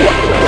Yeah.